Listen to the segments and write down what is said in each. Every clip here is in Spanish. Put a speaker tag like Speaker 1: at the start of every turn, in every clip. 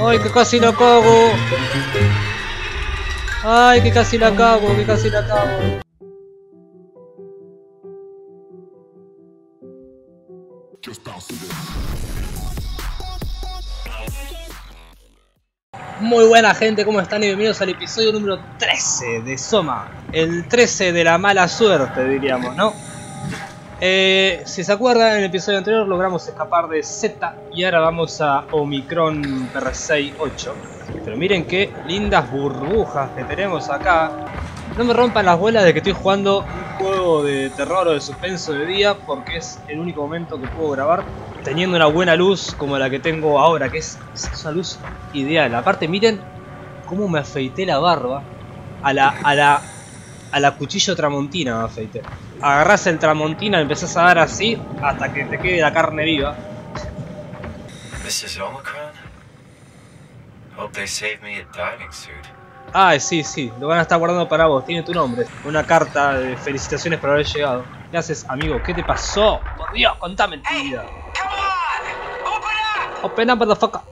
Speaker 1: ¡Ay, que casi la cago! ¡Ay, que casi la cago! ¡Que casi la cago! Muy buena gente, ¿cómo están? Y bienvenidos al episodio número 13 de Soma. El 13 de la mala suerte, diríamos, ¿no? Eh, si se acuerdan, en el episodio anterior logramos escapar de Z y ahora vamos a Omicron PR68. Pero miren qué lindas burbujas que tenemos acá. No me rompan las bolas de que estoy jugando un juego de terror o de suspenso de día porque es el único momento que puedo grabar teniendo una buena luz como la que tengo ahora, que es, es una luz ideal. Aparte, miren cómo me afeité la barba a la, a la, a la cuchillo tramontina me afeité. Agarrás el tramontina, empezás a dar así hasta que te quede la carne viva.
Speaker 2: This is Omicron? Hope they save me a diving suit.
Speaker 1: Ah, sí, sí, lo van a estar guardando para vos, tiene tu nombre. Una carta de felicitaciones por haber llegado. ¿Qué haces, amigo? ¿Qué te pasó? Por Dios, contame tu vida.
Speaker 2: Come on! Open up!
Speaker 1: Open up, motherfucker.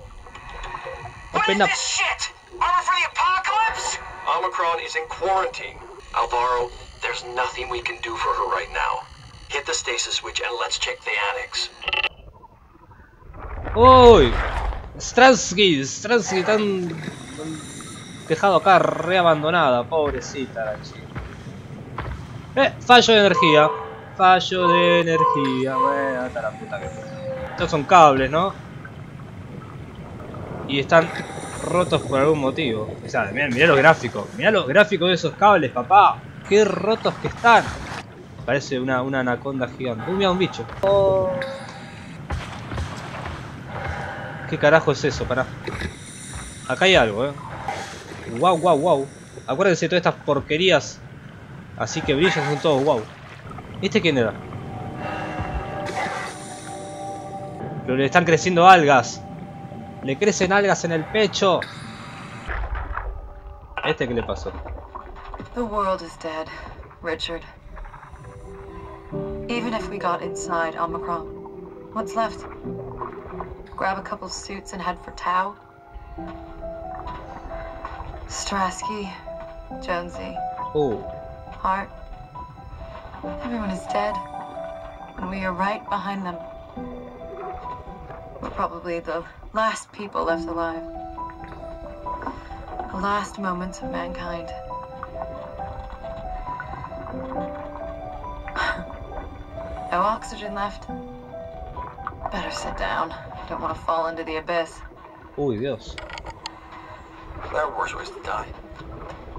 Speaker 2: What
Speaker 1: Open
Speaker 2: is
Speaker 1: up.
Speaker 2: this shit? Armor for the apocalypse? Omicron is in quarantine. Alvaro, there's nothing we can do for her right now. Hit the stasis switch and let's check the annex.
Speaker 1: Uy, Stransky, Stransky tan, tan dejado acá re abandonada, pobrecita la chica. Eh, fallo de energía, fallo de energía, bueno, hasta la puta que. Estos son cables, ¿no? Y están rotos por algún motivo. O mirá, mirá los gráficos, mirá los gráficos de esos cables, papá. Qué rotos que están. Parece una, una anaconda gigante. Uy, mira un bicho. ¿Qué carajo es eso? Pará. Acá hay algo, eh. Wow, wow, wow. Acuérdense de todas estas porquerías. Así que brillan son todos wow. ¿Este quién era? Pero le están creciendo algas. Le crecen algas en el pecho. ¿Este qué le pasó?
Speaker 3: The world is dead, Richard. Even if we got inside Omicron, what's left? Grab a couple suits and head for Tau? Strasky, Jonesy,
Speaker 1: Oh.
Speaker 3: Hart. Everyone is dead. And we are right behind them. We're probably the last people left alive. The last moments of mankind. No oxygen left. Better sit down. I Don't want to fall into the abyss.
Speaker 1: Uy, Dios.
Speaker 2: There are worse ways to die.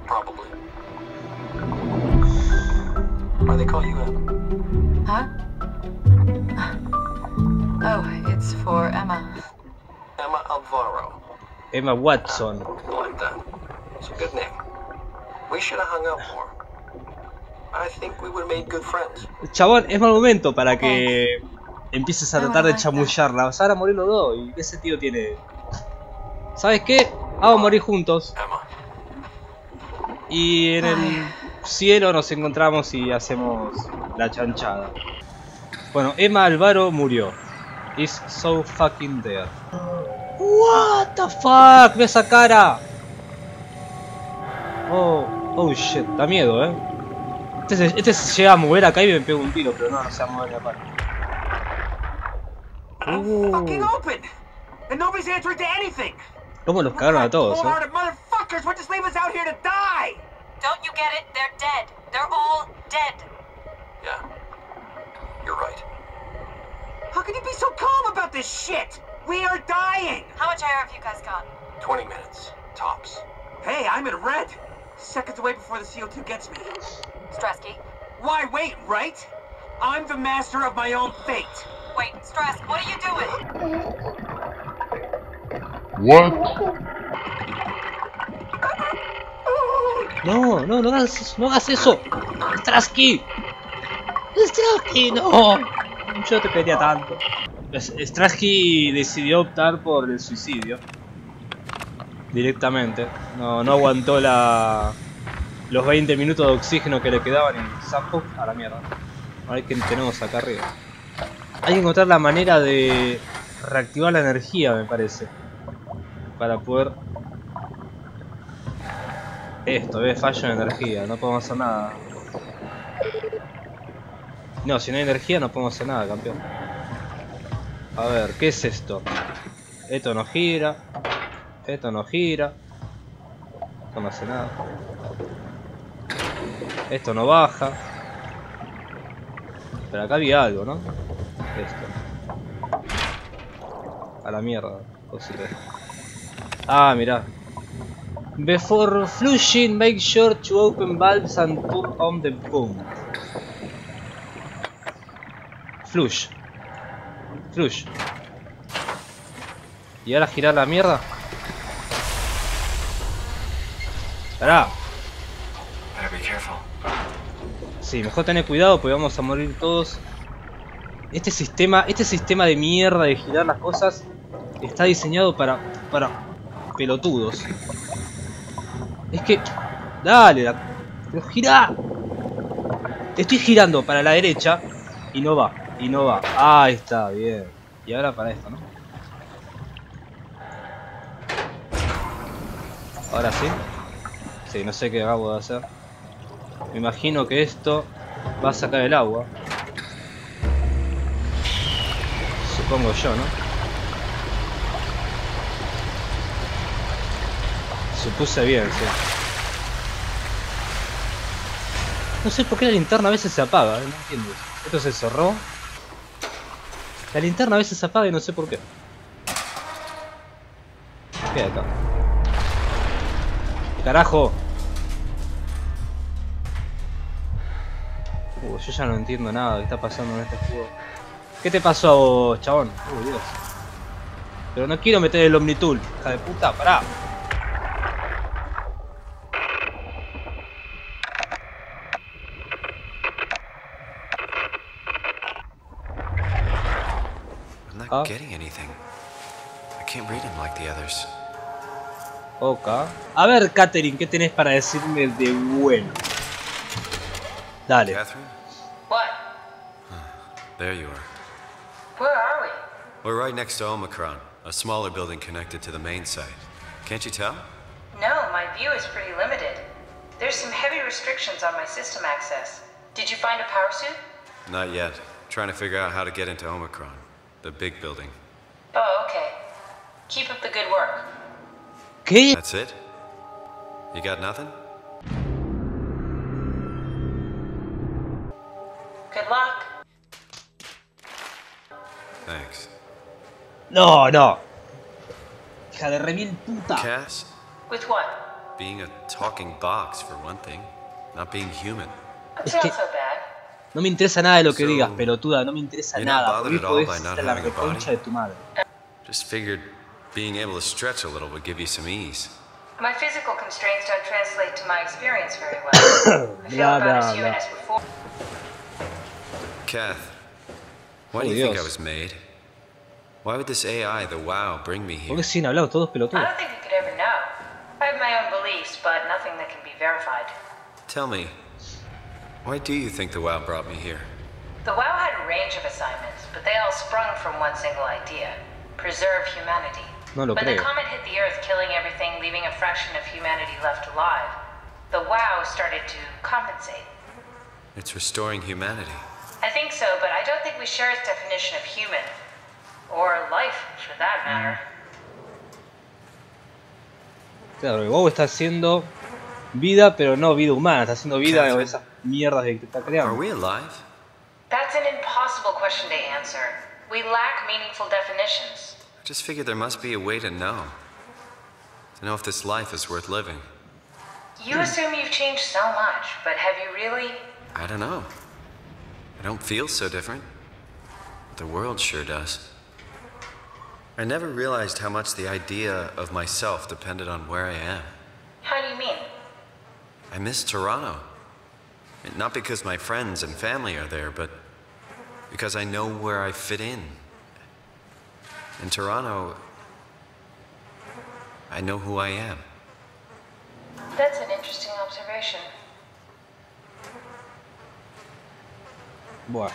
Speaker 2: Probably. Why they call you in?
Speaker 3: Huh? Oh, it's for Emma.
Speaker 2: Emma Alvaro.
Speaker 1: Emma Watson.
Speaker 2: I like that. It's a good name. We should have hung out more. I think we would have made good friends.
Speaker 1: Chabón, es mal momento para que empieces a tratar de chamullarla. Vas a morir los dos. ¿Y qué sentido tiene? ¿Sabes qué? Vamos a morir juntos. Y en el cielo nos encontramos y hacemos la chanchada. Bueno, Emma Alvaro murió. Is so fucking dead. What the fuck? Ve esa cara. Oh, oh shit, da miedo, eh. Este se, este se llega a mover acá y me pega un tiro, pero no, no se va a mover acá.
Speaker 4: fucking
Speaker 1: Uh,
Speaker 4: open! And nobody's answering to anything!
Speaker 1: ¿Cómo los cagaron a todos, eh?
Speaker 4: Cold-hearted motherfuckers would just leave us out here to die!
Speaker 3: Don't you get it? They're dead. They're all dead.
Speaker 2: Yeah. You're right.
Speaker 4: How can you be so calm about this shit? We are dying!
Speaker 3: How much air have you guys got?
Speaker 2: 20 minutes. Tops.
Speaker 4: Hey, I'm in red! Seconds away before the CO2 gets me.
Speaker 3: Strasky.
Speaker 4: Why wait, right? I'm the master of my own fate.
Speaker 3: Wait, Strask, what are you doing?
Speaker 5: What?
Speaker 1: No, no, no hagas eso, no hagas eso. Strasky. Strasky, no. Yo te pedía tanto. Strasky decidió optar por el suicidio. Directamente. No, no aguantó la los 20 minutos de oxígeno que le quedaban y zapo a la mierda. A ver qué tenemos acá arriba. Hay que encontrar la manera de reactivar la energía, me parece. Para poder... Esto, ve, fallo de energía, no podemos hacer nada. No, si no hay energía no podemos hacer nada, campeón. A ver, ¿qué es esto? Esto no gira. Esto no gira. Esto no hace nada. Esto no baja. Pero acá había algo, ¿no? Esto. A la mierda. Cosita. Ah, mirá. Before flushing, make sure to open valves and turn on the pump. Flush. Flush. ¿Y ahora girar la mierda? Pará.
Speaker 2: Better be careful.
Speaker 1: Sí, mejor tener cuidado porque vamos a morir todos. Este sistema, este sistema de mierda de girar las cosas está diseñado para para pelotudos. Es que dale, la, pero gira. Estoy girando para la derecha y no va, y no va. Ahí está, bien. Y ahora para esto, ¿no? Ahora sí. Sí, no sé qué acabo de hacer. Me imagino que esto va a sacar el agua. Supongo yo, ¿no? Supuse bien, sí. No sé por qué la linterna a veces se apaga, ¿eh? no entiendo eso. Esto se cerró. La linterna a veces se apaga y no sé por qué. ¿Qué hay acá? ¡Carajo! Uh, yo ya no entiendo nada que está pasando en este juego. ¿Qué te pasó a vos, chabón? Uy, Dios. Pero no quiero meter el Omnitool, hija de puta, pará.
Speaker 2: Not getting anything. I can't read him like the others.
Speaker 1: Ok. A ver, Katherine, ¿qué tenés para decirme de bueno? Dale.
Speaker 2: Catherine?
Speaker 6: What?
Speaker 2: There you are.
Speaker 6: Where are we?
Speaker 2: We're right next to Omicron, a smaller building connected to the main site. Can't you tell?
Speaker 6: No, my view is pretty limited. There's some heavy restrictions on my system access. Did you find a power suit?
Speaker 2: Not yet. Trying to figure out how to get into Omicron, the big building.
Speaker 6: Oh, okay. Keep up the good work.
Speaker 1: Okay.
Speaker 2: That's it? You got nothing?
Speaker 6: Good luck.
Speaker 2: Thanks.
Speaker 1: No, no. Hija de remil puta.
Speaker 2: Cass,
Speaker 6: With what?
Speaker 2: being a talking box for one thing, not being human.
Speaker 6: That's
Speaker 1: Es
Speaker 6: not so bad.
Speaker 1: No me interesa nada de lo que
Speaker 2: So,
Speaker 1: digas, pelotuda. No me interesa nada. es
Speaker 2: by not
Speaker 1: la reconcha de tu madre.
Speaker 2: Just figured being able to stretch a little would give you some ease.
Speaker 6: My physical constraints don't translate to my experience very well. I feel
Speaker 1: Blah,
Speaker 6: about
Speaker 1: blah,
Speaker 6: as human
Speaker 1: blah.
Speaker 6: as before.
Speaker 2: Kath, why do
Speaker 1: Oh,
Speaker 2: you think I was made? Why would this AI, the WoW, bring me
Speaker 1: ¿Por
Speaker 2: here?
Speaker 6: I
Speaker 1: pelotudos?
Speaker 6: don't think we could ever know. I have my own beliefs, but nothing that can be verified.
Speaker 2: Tell me, why do you think the WoW brought me here?
Speaker 6: The WoW had a range of assignments, but they all sprung from one single idea preserve humanity.
Speaker 1: No lo
Speaker 6: when the comet hit the Earth, killing everything, leaving a fraction of humanity left alive, the WoW started to compensate.
Speaker 2: It's restoring humanity.
Speaker 6: I think so, but I don't think we share its definition of human. Or life, for that matter.
Speaker 1: Claro, el WoW está haciendo vida, pero no vida humana. Está haciendo vida de
Speaker 2: Catherine.
Speaker 1: esas mierdas que está
Speaker 2: Are we alive?
Speaker 6: That's an impossible question to answer. We lack meaningful definitions.
Speaker 2: I just figured there must be a way to know. To know if this life is worth living.
Speaker 6: You assume you've changed so much, but have you really?
Speaker 2: I don't know. I don't feel so different. But The world sure does. I never realized how much the idea of myself depended on where I am.
Speaker 6: How do you mean?
Speaker 2: I miss Toronto. Not because my friends and family are there, but because I know where I fit in. In Toronto, I know who I am.
Speaker 6: That's an interesting observation.
Speaker 1: Buah.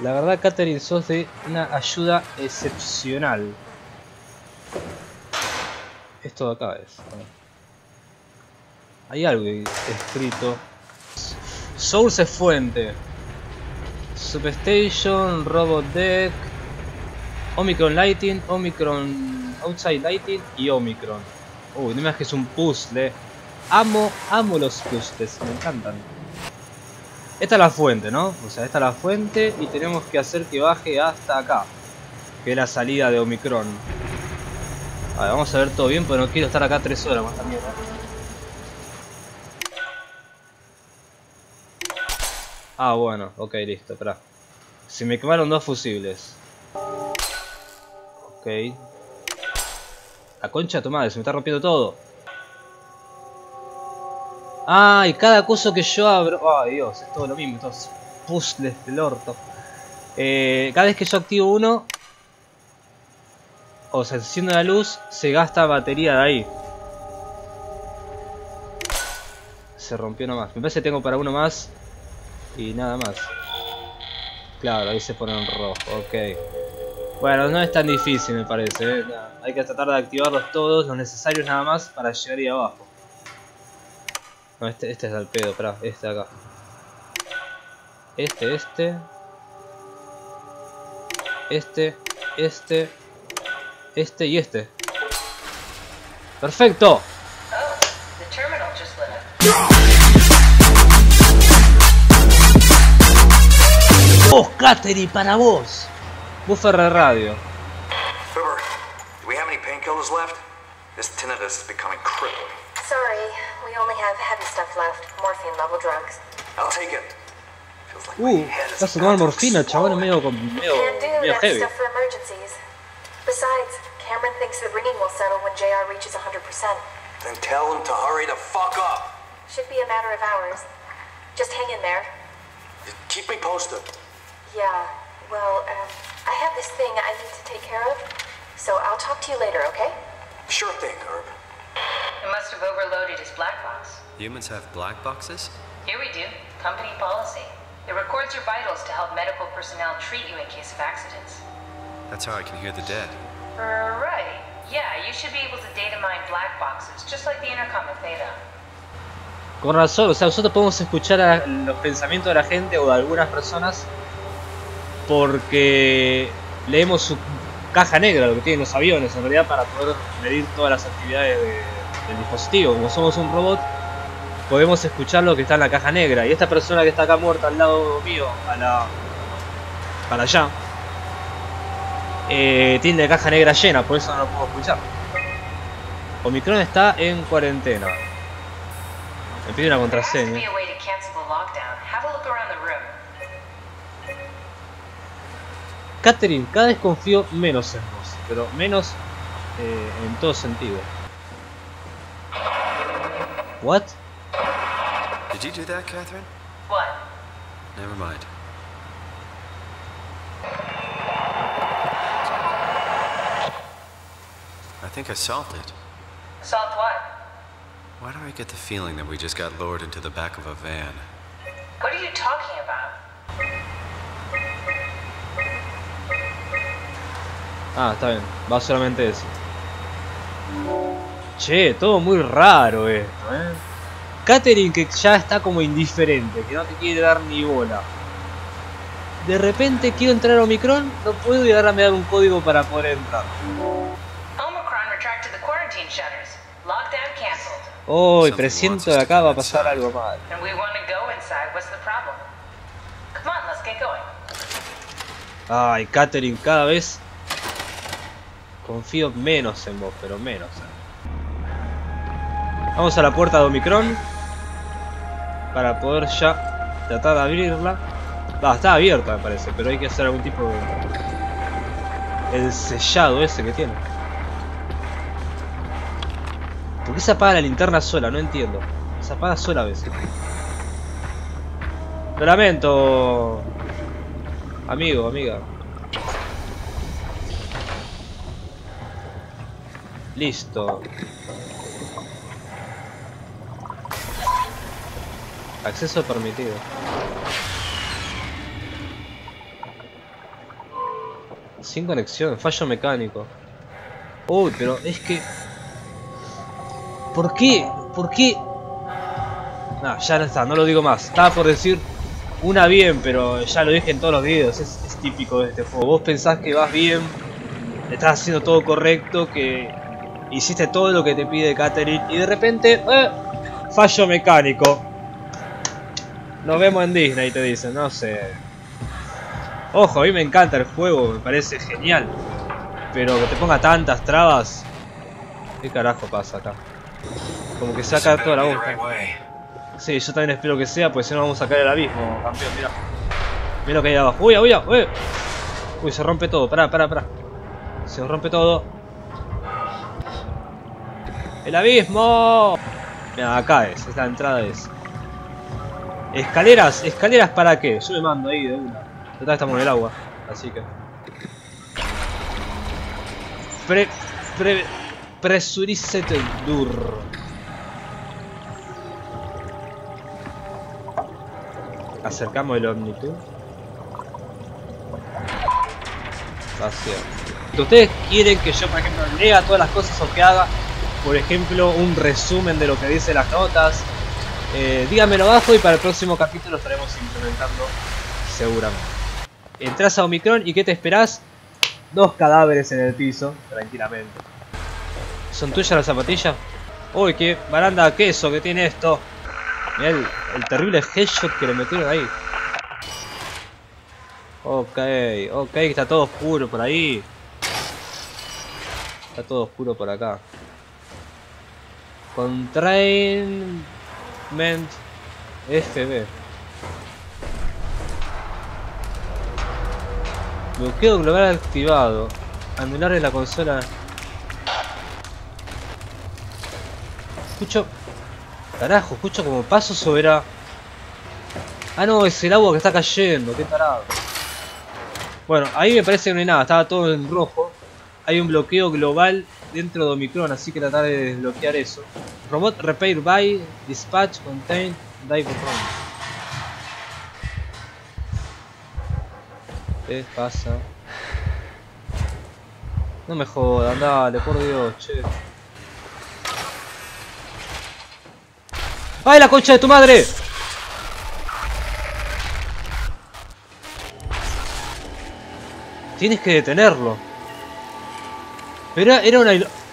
Speaker 1: La verdad, Catherine, sos de una ayuda excepcional. Esto todo, acá es. Hay algo escrito. Source es fuente. Substation, Robot Deck, Omicron Lighting, Omicron Outside Lighting y Omicron. Uy, no me que es un puzzle. Amo, amo los puzzles, me encantan. Esta es la fuente, ¿no? O sea, esta es la fuente y tenemos que hacer que baje hasta acá. Que es la salida de Omicron. A ver, vamos a ver todo bien, pero no quiero estar acá tres horas más también. Ah, bueno, ok, listo, espera. Se me quemaron dos fusibles. Ok. La concha de tu madre, se me está rompiendo todo. Ah, cada cosa que yo abro... Ay, Dios, es todo lo mismo, estos puzzles del orto. Eh, cada vez que yo activo uno... O sea, enciende la luz, se gasta batería de ahí. Se rompió nomás. Me parece que tengo para uno más. Y nada más. Claro, ahí se pone en rojo, ok. Bueno, no es tan difícil me parece. ¿eh? Hay que tratar de activarlos todos, los necesarios nada más para llegar ahí abajo. No, este, este es el pedo, espera, este de acá. Este, este. Este, este. Este y este. ¡Perfecto! ¡Oh, Kateri, para vos! Buffer de radio.
Speaker 5: Fibber, do we have any painkillers left? This tinnitus is becoming crippling.
Speaker 7: Sorry, we only have heavy stuff left. Morphine level drugs.
Speaker 5: I'll take it. Feels like
Speaker 1: Uh,
Speaker 5: my head is
Speaker 1: estás tomando
Speaker 5: about to
Speaker 1: morfina, chabón, es medio, medio,
Speaker 7: Can do,
Speaker 1: medio heavy.
Speaker 7: stuff for emergencies. Besides, Cameron thinks the ringing will settle when JR reaches 100%.
Speaker 5: Then tell him to hurry the fuck up.
Speaker 7: Should be a matter of hours. Just hang in there.
Speaker 5: Keep me posted.
Speaker 7: Yeah, well, um, I have this thing I need to take care of, so I'll talk to you later, okay?
Speaker 5: Sure thing, Herb.
Speaker 6: It must have overloaded his black box.
Speaker 2: Humans have black boxes?
Speaker 6: Here we do. Company policy. It records your vitals to help medical personnel treat you in case of accidents.
Speaker 2: That's how I can hear the dead.
Speaker 6: Right. Yeah, you should be able to data mine black boxes, just like the intercom of Theta.
Speaker 1: Con razón, o sea, nosotros podemos escuchar a los pensamientos de la gente o de algunas personas porque leemos su caja negra, lo que tienen los aviones, en realidad para poder medir todas las actividades de- del dispositivo. Como somos un robot, podemos escuchar lo que está en la caja negra. Y esta persona que está acá muerta al lado mío, a para allá, eh, tiene la caja negra llena, por eso no lo puedo escuchar. Omicron está en cuarentena. Me pide una contraseña. Catherine, cada vez confío menos en vos, pero menos eh, en todo sentido. What?
Speaker 2: Did you do that, Catherine?
Speaker 6: What?
Speaker 2: Never mind. I think I solved it.
Speaker 6: Solved what?
Speaker 2: Why do I get the feeling that we just got lowered into the back of a van?
Speaker 1: Ah, está bien, va solamente eso. Che, todo muy raro esto, eh. Catherine que ya está como indiferente, que no te quiere dar ni bola. De repente quiero entrar a Omicron, no puedo y ahora me dan un código para poder entrar.
Speaker 6: Omicron retracted the quarantine shutters. Lockdown canceled.
Speaker 1: Oh, presiento de acá va a pasar algo mal. Ay, Catherine, cada vez confío menos en vos, pero menos. Vamos a la puerta de Omicron para poder ya tratar de abrirla. Está abierta me parece, pero hay que hacer algún tipo de... El sellado ese que tiene. ¿Por qué se apaga la linterna sola? No entiendo. Se apaga sola a veces. Lo lamento, amigo, amiga. Listo. Acceso permitido. Sin conexión, fallo mecánico. Uy, pero es que... ¿Por qué? ¿Por qué? No, ya no está, no lo digo más. Estaba por decir una bien, pero ya lo dije en todos los videos. Es típico de este juego. Vos pensás que vas bien, estás haciendo todo correcto, que hiciste todo lo que te pide Catherine y de repente, eh, fallo mecánico. Nos vemos en Disney, te dicen, no sé. Ojo, a mí me encanta el juego, me parece genial. Pero que te ponga tantas trabas. ¿Qué carajo pasa acá? Como que saca toda la boca. Sí, yo también espero que sea, pues si no vamos a caer al abismo, campeón, mira. Mira lo que hay abajo. Uy, uy, uy. Uy, se rompe todo. Pará, pará, pará. Se rompe todo. ¡El abismo! Mira, acá es, es la entrada es. Escaleras, escaleras para qué? Yo me mando ahí de una. Total estamos en el agua, así que. Pre. Pre. Presurized dur. Acercamos el omnitud. Vacío. Si ustedes quieren que yo, por ejemplo, lea todas las cosas o que haga, por ejemplo, un resumen de lo que dice las notas, eh, díganmelo abajo y para el próximo capítulo estaremos implementando seguramente. Entras a Omicron y ¿qué te esperás? Dos cadáveres en el piso, tranquilamente. ¿Son tuyas las zapatillas? Uy, qué baranda queso que tiene esto. Mirá el, el terrible headshot que le metieron ahí. Ok, ok, está todo oscuro por ahí. Está todo oscuro por acá. Containment FB. Bloqueo global activado. Anular en la consola. Escucho. Carajo, escucho como paso sobre. a- Ah, no, es el agua que está cayendo. Qué tarado. Bueno, ahí me parece que no hay nada. Estaba todo en rojo. Hay un bloqueo global dentro de Omicron, así que tratar de desbloquear eso. Robot Repair by Dispatch Contain Dive. ¿Qué pasa? No me jodan, dale, por Dios, che. ¡Ay, la concha de tu madre! Tienes que detenerlo. Pero era, una,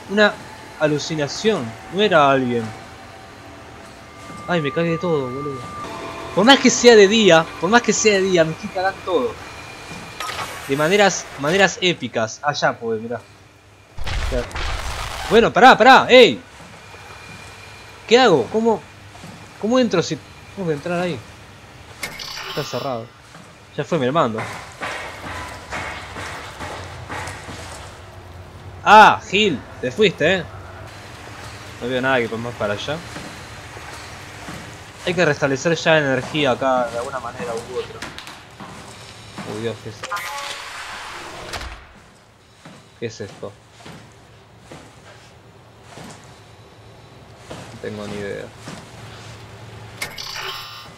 Speaker 1: una alucinación, no era alguien. Ay, me cagué de todo, boludo. Por más que sea de día, por más que sea de día, me cagando todo. De maneras, maneras épicas. Allá, pues, mirá. Bueno, pará, pará, ey. ¿Qué hago? ¿Cómo, cómo entro si tengo que entrar ahí? Está cerrado. Ya fue mi hermano. Ah, Gil, te fuiste, eh. No veo nada que más para allá. Hay que restablecer ya energía acá de alguna manera u otra. Uy, Dios, ¿qué es esto? ¿Qué es esto? No tengo ni idea.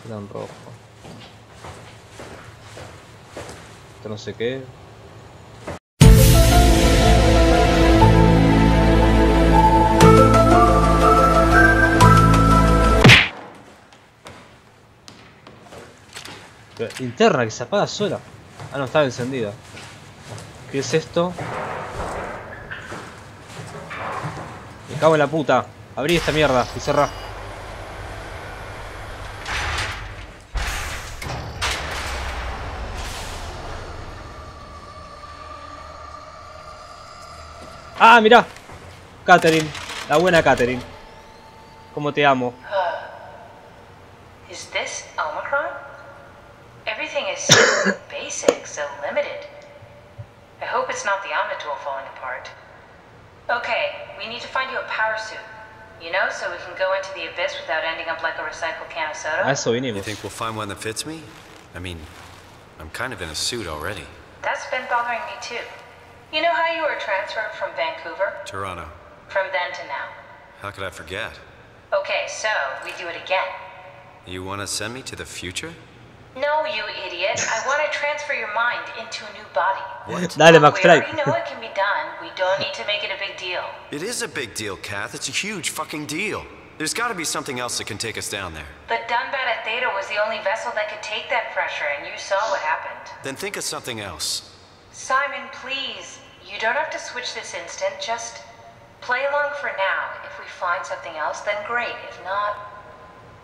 Speaker 1: Era en rojo. Esto no sé qué. Linterna que se apaga sola. Ah, no, estaba encendida. ¿Qué es esto? Me cago en la puta. Abrí esta mierda y cerrá. Ah, mirá. Catherine. La buena Catherine. ¿Cómo te amo?
Speaker 6: Okay, we need to find you a power suit. You know, so we can go into the abyss without ending up like a recycled can of
Speaker 1: A
Speaker 6: soda.
Speaker 1: eso
Speaker 2: You
Speaker 1: vinimos.
Speaker 2: think we'll find one that fits me? I mean, I'm kind of in a suit already.
Speaker 6: That's been bothering me too. You know how you were transferred from Vancouver?
Speaker 2: Toronto.
Speaker 6: From then to now.
Speaker 2: How could I forget?
Speaker 6: Okay, so we do it again.
Speaker 2: You want to send me to the future?
Speaker 6: No, you idiot. I want to transfer your mind into a new body.
Speaker 1: Dale, Max
Speaker 6: we already know it can be done. We don't need to make it a big deal.
Speaker 2: It is a big deal, Kath. It's a huge fucking deal. There's gotta be something else that can take us down there.
Speaker 6: The Dunbat at Theta was the only vessel that could take that pressure, and you saw what happened.
Speaker 2: Then think of something else.
Speaker 6: Simon, please. You don't have to switch this instant. Just play along for now. If we find something else, then great. If not,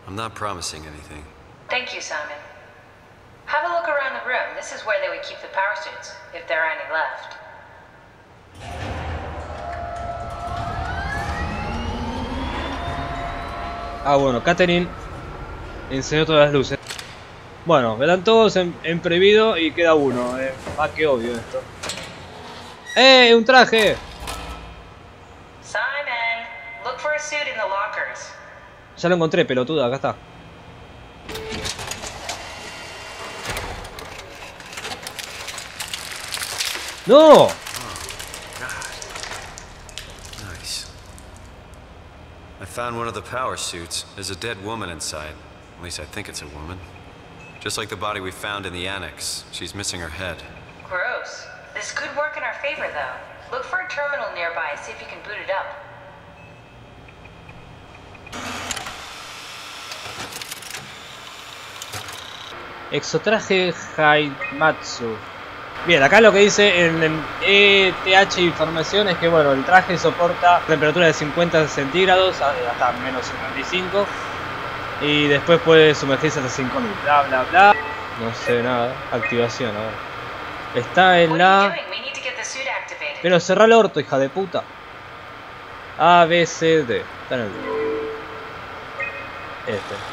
Speaker 2: I'm not promising anything.
Speaker 6: thank you, Simon. Have a look around the room. This is where they would keep the power suits, if there are any left.
Speaker 1: Ah, bueno, Catherine enseñó todas las luces. Bueno, verán todos en, en prohibido y queda uno. Eh. Más que obvio esto. ¡Eh! ¡Un traje!
Speaker 6: Simon, look for a suit in the lockers.
Speaker 1: Ya lo encontré, pelotuda, acá está. ¡No! Oh, God.
Speaker 2: Nice. I found one of the power suits. There's a dead woman inside. At least I think it's a woman. Just like the body we found in the annex. She's missing her head.
Speaker 6: Gross. This could work in our favor, though. Look for a terminal nearby. and See if you can boot it up.
Speaker 1: Exotraje Haimatsu. Bien, acá lo que dice en, en ETH Información es que bueno, el traje soporta temperatura de 50 centígrados hasta menos 55 y después puede sumergirse hasta 5000. Bla bla bla. No sé nada. Activación, a ver. Está en la. Pero cerrá el orto, hija de puta. A, B, C, D. Está en el. Este.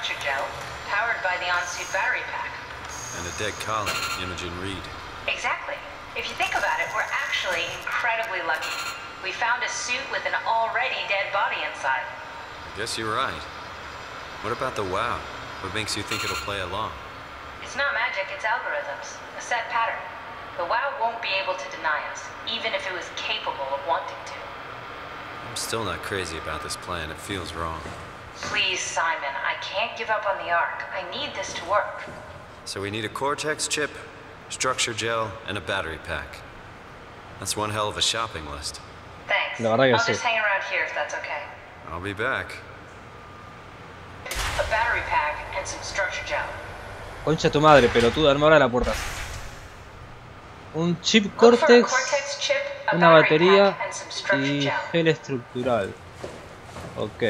Speaker 6: Structure gel, powered by the on-suit battery pack.
Speaker 2: And a dead colony, Imogen Reed.
Speaker 6: Exactly. If you think about it, we're actually incredibly lucky. We found a suit with an already dead body inside.
Speaker 2: I guess you're right. What about the WoW? What makes you think it'll play along?
Speaker 6: It's not magic, it's algorithms, a set pattern. The WoW won't be able to deny us, even if it was capable of wanting to.
Speaker 2: I'm still not crazy about this plan. It feels wrong.
Speaker 6: Please, Simon, I can't give up on the Ark. I need this to work.
Speaker 2: So we need a Cortex chip, structure gel, and a battery pack. That's one hell of a shopping list.
Speaker 6: Thanks.
Speaker 1: No, verdad que
Speaker 6: I'll
Speaker 1: sí.
Speaker 6: just hang around here if that's okay.
Speaker 2: I'll be back.
Speaker 6: A battery pack and some structure gel.
Speaker 1: Concha tu madre, pelotuda, no me abra la puerta. Un chip
Speaker 6: Look for a
Speaker 1: Cortex,
Speaker 6: Cortex chip,
Speaker 1: una batería
Speaker 6: pack, and some structure
Speaker 1: y
Speaker 6: gel.
Speaker 1: gel estructural. Ok.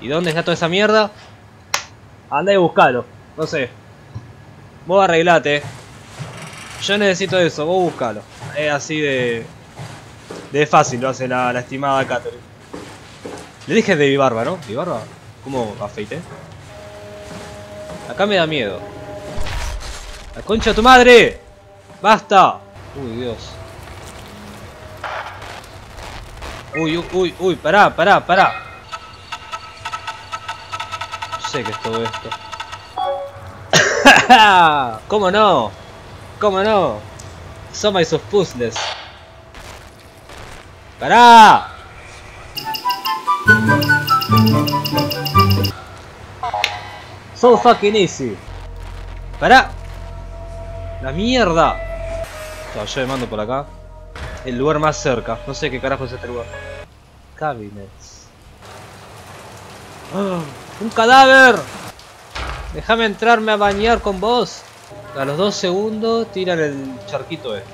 Speaker 1: ¿Y dónde está toda esa mierda? Anda y buscalo. No sé. Vos arreglate. Yo necesito eso, vos buscalo. Es así de. de fácil lo hace la, estimada Catherine. Le dije de Bibarba, ¿no? ¿Bibarba? ¿Cómo afeité? Acá me da miedo. ¡La concha de tu madre! ¡Basta! Uy, Dios. Uy, uy, uy, uy, pará, pará, pará. No sé qué es todo esto. ¿Cómo no? ¿Cómo no? Soma y sus puzzles. ¡Pará! So fucking easy. ¡Pará! ¡La mierda! Yo le mando por acá. El lugar más cerca. No sé qué carajo es este lugar. Cabinets. ¡Ah! ¡Un cadáver! Déjame entrarme a bañar con vos. A los 2 segundos tiran el charquito este.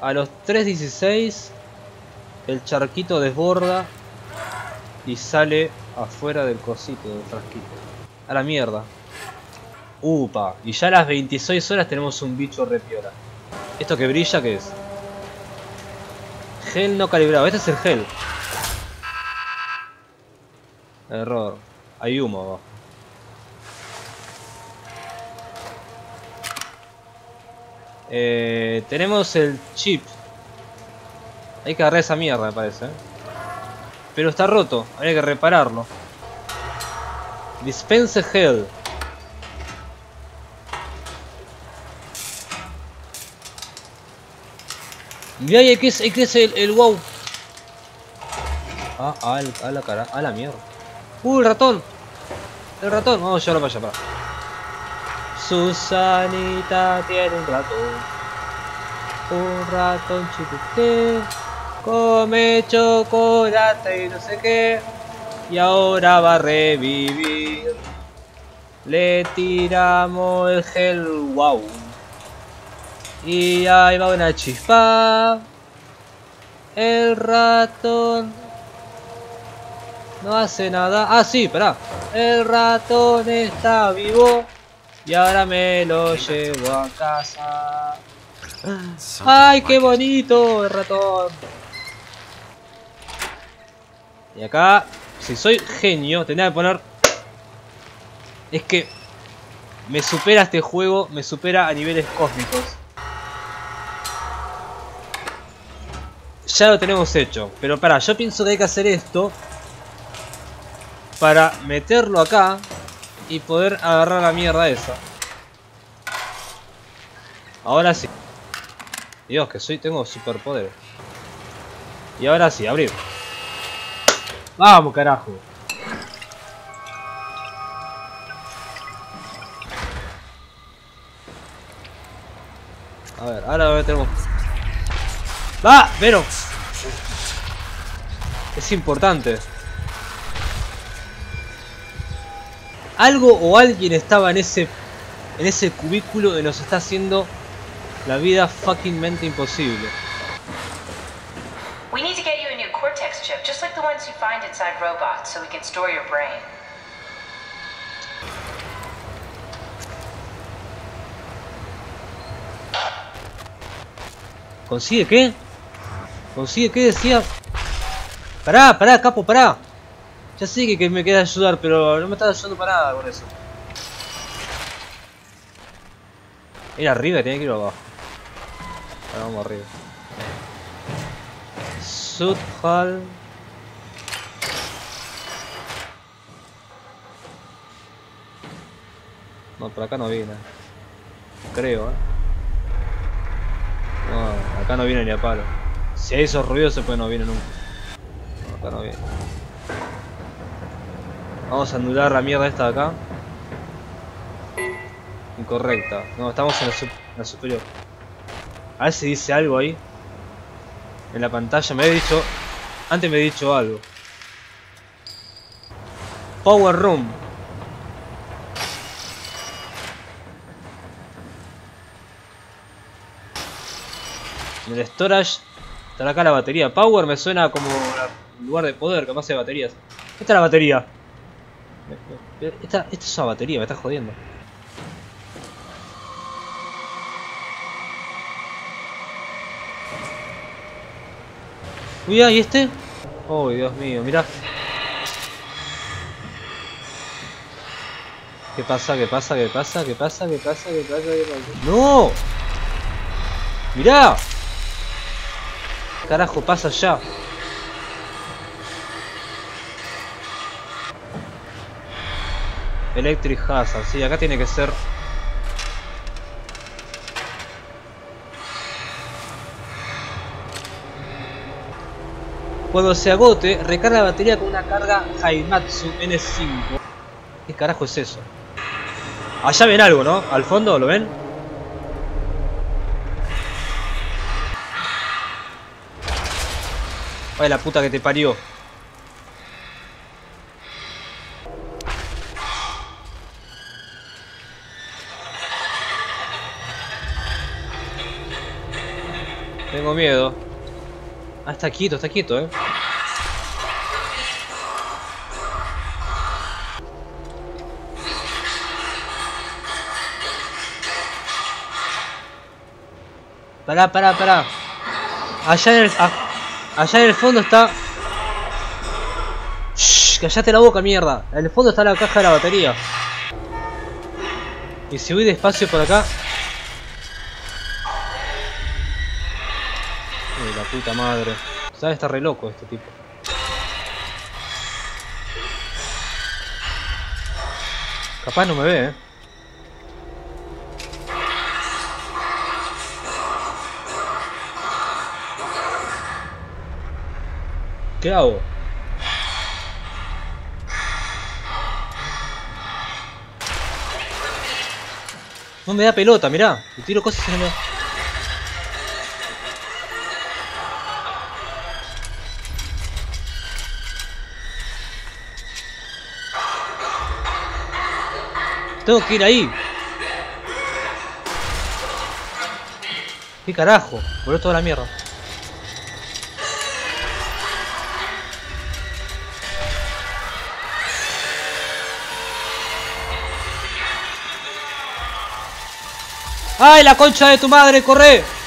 Speaker 1: A los 3.16 el charquito desborda y sale afuera del cosito del frasquito. A la mierda. Upa. Y ya a las 26 horas tenemos un bicho repiola. ¿Esto que brilla qué es? Gel no calibrado. Este es el gel. Error. Hay humo. Eh, tenemos el chip. Hay que agarrar esa mierda, me parece. ¿eh? Pero está roto. Habría que repararlo. Dispense Hell. Mirá, ahí que es, el, wow. Ah, ah, el- a la cara, a la mierda. ¡Uh, el ratón! El ratón, vamos a llevarlo para allá, para. Susanita tiene un ratón. Un ratón chiquitín. Come chocolate y no sé qué. Y ahora va a revivir. Le tiramos el gel wow. Y ahí va una chispa. El ratón no hace nada. Ah, sí, pará. El ratón está vivo. Y ahora me lo llevo a casa. ¡Ay, qué bonito el ratón! Y acá, si soy genio, tendría que poner... Es que me supera este juego, me supera a niveles cósmicos. Ya lo tenemos hecho, pero para, yo pienso que hay que hacer esto para meterlo acá y poder agarrar la mierda esa. Ahora sí. Dios, que soy, tengo superpoderes. Y ahora sí, abrir. Vamos, carajo. A ver, ahora tenemos. ¡Va! ¡Pero! Es importante. Algo o alguien estaba en ese en ese cubículo y nos está haciendo la vida fuckingmente imposible.
Speaker 6: We need to get you a new Cortex chip, just like the ones you find inside robots, so we can store your brain.
Speaker 1: ¿Consigue qué? ¿Consigue qué decía? Pará, pará, capo, pará. Ya sé que, me queda ayudar, pero no me está ayudando para nada con eso. Ir arriba, tenía que ir abajo. Ahora vamos arriba. Sudhal. No, por acá no viene. Creo, eh. No, acá no viene ni a palo. Si hay esos ruidos, pues no viene nunca. No, acá no viene. Vamos a anular la mierda esta de acá. Incorrecta. No, estamos en la, superior. A ver si dice algo ahí. En la pantalla me he dicho. Antes me he dicho algo. Power Room. En el storage estará acá la batería. Power me suena como lugar de poder, capaz de baterías. Esta es la batería. Esta, esta es una batería, me está jodiendo. Uy, ¿y este? Oh, Dios mío, mirá. ¿Qué pasa? ¿Qué pasa? ¿Qué pasa? ¿Qué pasa? ¿Qué pasa? ¿Qué pasa? ¿Qué pasa? ¡No! ¡Mirá! ¿Qué Carajo, pasa ya. Electric Hazard, sí, acá tiene que ser. Cuando se agote, recarga la batería con una carga Haimatsu N5. ¿Qué carajo es eso? Allá ven algo, ¿no? Al fondo, ¿lo ven? Ay, la puta que te parió. Miedo. Ah, está quieto, está quieto, eh. Pará, pará, pará. Allá en el, allá en el fondo está... Shh, callate la boca, mierda. En el fondo está la caja de la batería. Y si voy despacio por acá... puta madre. Sabe, está re loco este tipo. Capaz no me ve, eh. ¿Qué hago? No me da pelota, mirá. Le tiro cosas y se me da... Tengo que ir ahí. ¿Qué carajo? Volvió toda la mierda. ¡Ay, la concha de tu madre! ¡Corre!